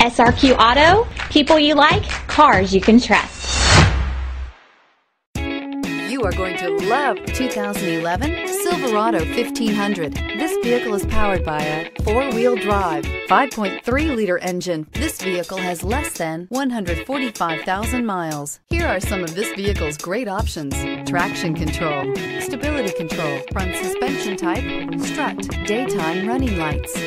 SRQ Auto, people you like, cars you can trust. You are going to love 2011 Silverado 1500. This vehicle is powered by a four-wheel drive, 5.3-liter engine. This vehicle has less than 145,000 miles. Here are some of this vehicle's great options. Traction control, stability control, front suspension type, strut, daytime running lights,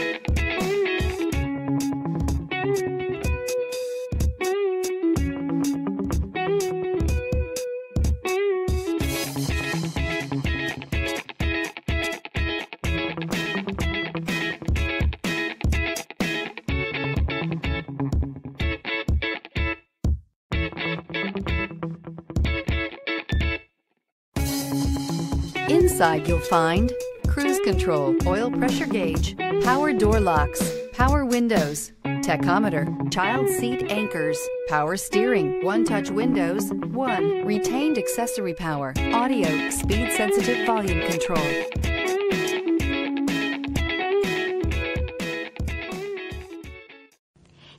Inside you'll find cruise control, oil pressure gauge, power door locks, power windows, tachometer, child seat anchors, power steering, one-touch windows, one, retained accessory power, audio, speed-sensitive volume control,